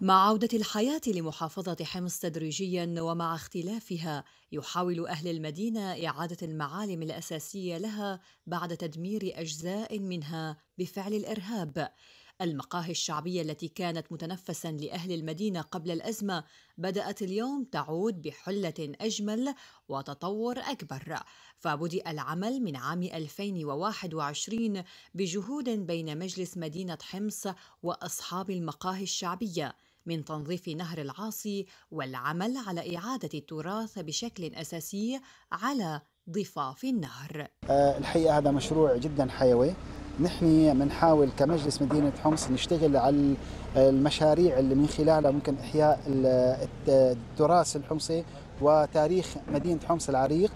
مع عودة الحياة لمحافظة حمص تدريجيا ومع اختلافها يحاول أهل المدينة إعادة المعالم الأساسية لها بعد تدمير أجزاء منها بفعل الإرهاب. المقاهي الشعبية التي كانت متنفسا لأهل المدينة قبل الأزمة بدأت اليوم تعود بحلة أجمل وتطور أكبر. فبدأ العمل من عام 2021 بجهود بين مجلس مدينة حمص وأصحاب المقاهي الشعبية من تنظيف نهر العاصي والعمل على إعادة التراث بشكل أساسي على ضفاف النهر. آه، الحقيقة هذا مشروع جدا حيوي. نحن بنحاول كمجلس مدينة حمص نشتغل على المشاريع اللي من خلالها ممكن إحياء التراث الحمصي وتاريخ مدينة حمص العريق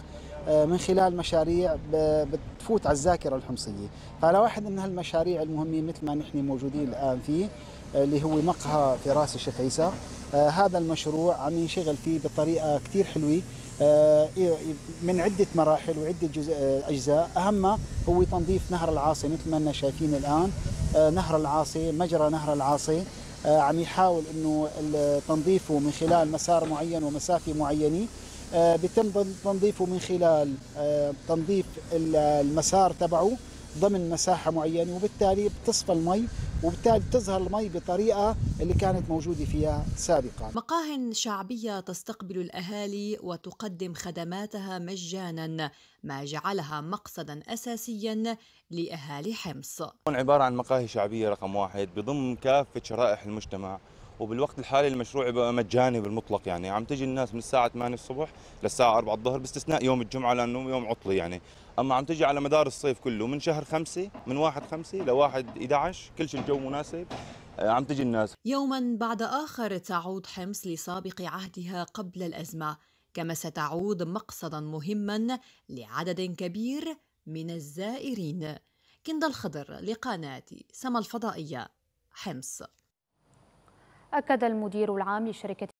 آه، من خلال مشاريع بتفوت على الذاكرة الحمصية. فعلى واحد من هالمشاريع المهمين مثل ما نحن موجودين الآن فيه اللي هو مقهى في رأس الشيخ عيسى آه هذا المشروع عم ينشغل فيه بطريقة كثير حلوة. آه من عدة مراحل وعدة آه أجزاء. أهمها هو تنظيف نهر العاصي مثل ما إحنا شايفين الآن. آه نهر العاصي مجرى نهر العاصي. آه عم يحاول إنه تنظيفه من خلال مسار معين ومسافة معينة. آه بيتم تنظيفه من خلال آه تنظيف المسار تبعه ضمن مساحة معينة وبالتالي بتصفى المي وبالتالي بتظهر المي بطريقة اللي كانت موجودة فيها سابقا. مقاه شعبية تستقبل الأهالي وتقدم خدماتها مجانا ما جعلها مقصدا اساسيا لأهالي حمص. عبارة عن مقاهي شعبية رقم واحد بضم كافة شرائح المجتمع وبالوقت الحالي المشروع بقى مجاني بالمطلق يعني. عم تجي الناس من الساعة 8 الصبح للساعة 4 الظهر باستثناء يوم الجمعة لأنه يوم عطله يعني. أما عم تجي على مدار الصيف كله من شهر 5 من 1 5 ل 1 11 كل شيء الجو مناسب آه، عم تجي الناس. يوما بعد آخر تعود حمص لسابق عهدها قبل الأزمة كما ستعود مقصدا مهما لعدد كبير من الزائرين. كند الخضر لقناة سما الفضائية حمص. أكد المدير العام لشركة